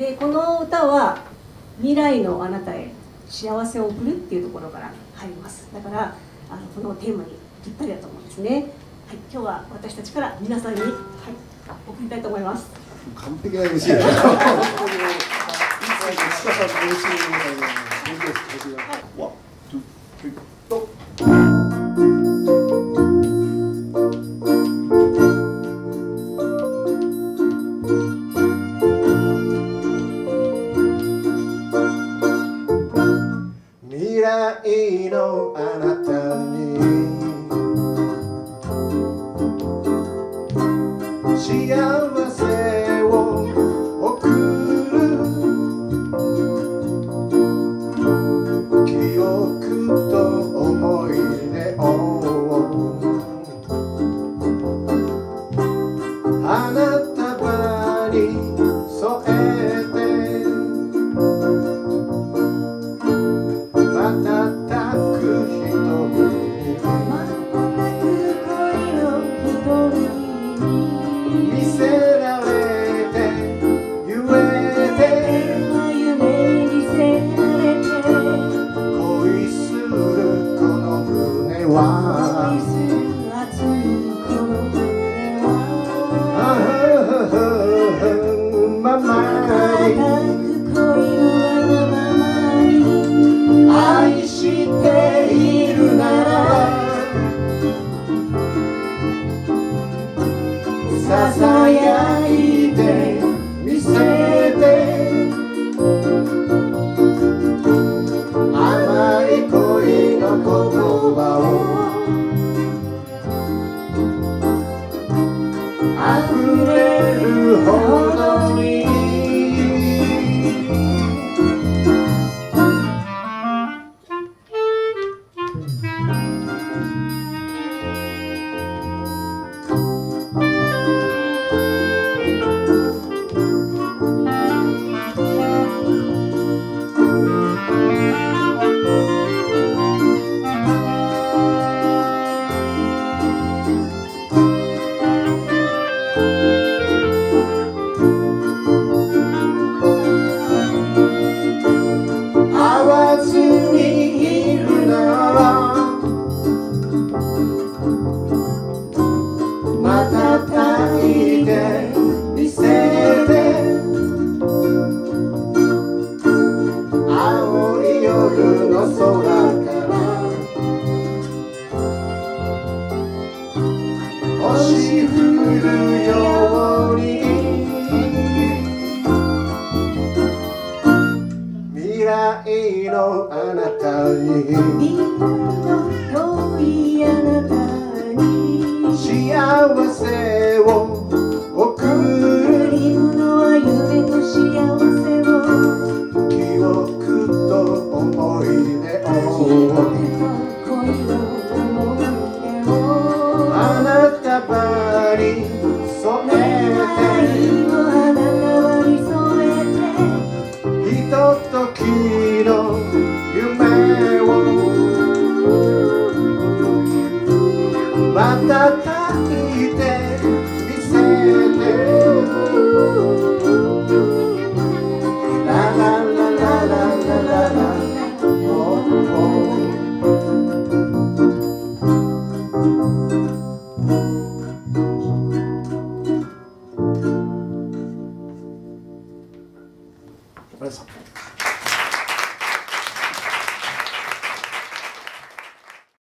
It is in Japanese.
でこの歌は未来のあなたへ幸せを送るっていうところから入ります。だからあのこのテーマにぴったりだと思うんですね、はい、今日は私たちから皆さんに、はい、送りたいと思います。完璧な MC だね。ワないのあなたに。幸せ。life. あなたに。幸せを皆さん